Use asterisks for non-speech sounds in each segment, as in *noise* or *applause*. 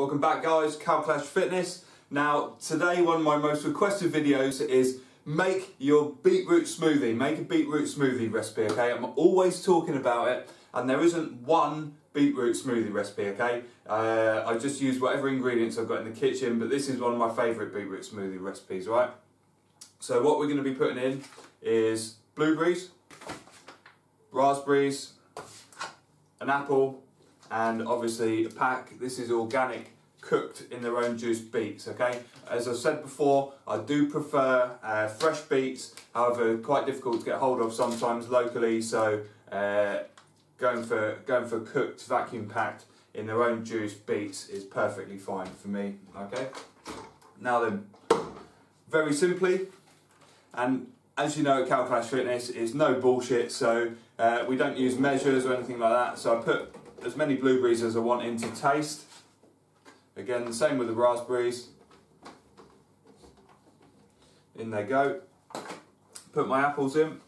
welcome back guys, Kalclash Fitness. Now today one of my most requested videos is make your beetroot smoothie, make a beetroot smoothie recipe, okay? I'm always talking about it and there isn't one beetroot smoothie recipe, okay? Uh, I just use whatever ingredients I've got in the kitchen, but this is one of my favourite beetroot smoothie recipes, right? So what we're going to be putting in is blueberries, raspberries, an apple, and obviously a pack. This is organic, cooked in their own juice beets, okay? As I've said before, I do prefer uh, fresh beets, however, quite difficult to get hold of sometimes locally, so uh, going for going for cooked, vacuum packed in their own juice beets is perfectly fine for me, okay? Now then, very simply, and as you know at Fitness, is no bullshit, so uh, we don't use measures or anything like that, so I put as many blueberries as I want in to taste. Again, the same with the raspberries. In they go. Put my apples in.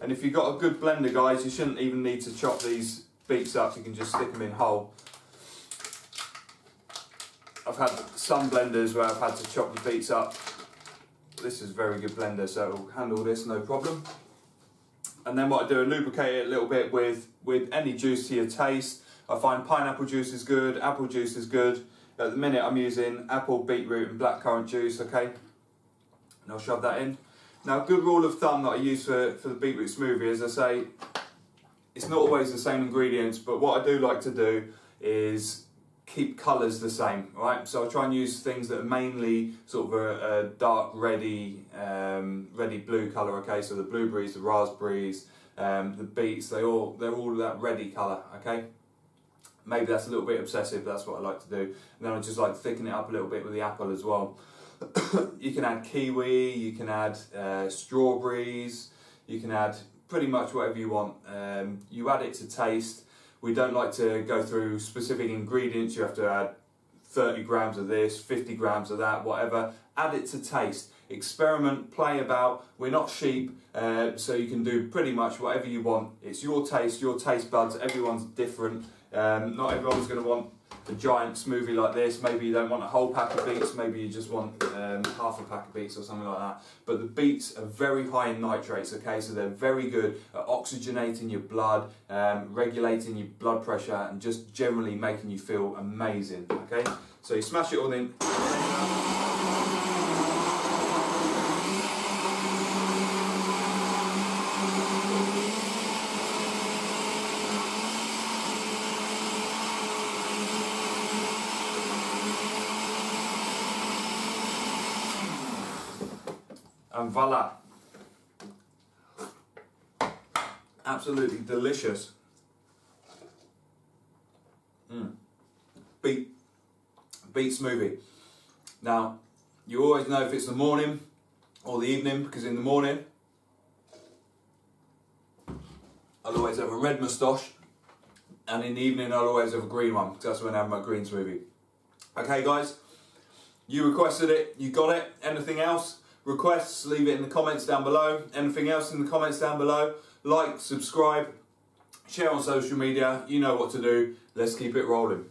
And if you've got a good blender, guys, you shouldn't even need to chop these beets up. You can just stick them in whole. I've had some blenders where I've had to chop the beets up. This is a very good blender, so it'll handle this no problem. And then what I do, I lubricate it a little bit with, with any juice to your taste. I find pineapple juice is good, apple juice is good. At the minute I'm using apple, beetroot and blackcurrant juice, okay? And I'll shove that in. Now, a good rule of thumb that I use for, for the beetroot smoothie is I say, it's not always the same ingredients, but what I do like to do is keep colours the same, right? So I try and use things that are mainly sort of a, a dark reddy, um, reddy blue colour, okay? So the blueberries, the raspberries, um, the beets, they all, they're all that reddy colour, okay? Maybe that's a little bit obsessive, but that's what I like to do. And then I just like thicken it up a little bit with the apple as well. *coughs* you can add kiwi, you can add uh, strawberries, you can add pretty much whatever you want. Um, you add it to taste. We don't like to go through specific ingredients. You have to add 30 grams of this, 50 grams of that, whatever. Add it to taste. Experiment, play about. We're not sheep, uh, so you can do pretty much whatever you want. It's your taste, your taste buds. Everyone's different. Um, not everyone's going to want a giant smoothie like this. Maybe you don't want a whole pack of beets, maybe you just want um, half a pack of beets or something like that. But the beets are very high in nitrates, okay, so they're very good at oxygenating your blood, um, regulating your blood pressure, and just generally making you feel amazing, okay? So you smash it all in. And voila absolutely delicious. Mm. beet beet smoothie. Now you always know if it's the morning or the evening because in the morning I'll always have a red moustache and in the evening I'll always have a green one because that's when I have my green smoothie. Okay guys you requested it you got it anything else requests, leave it in the comments down below. Anything else in the comments down below? Like, subscribe, share on social media. You know what to do. Let's keep it rolling.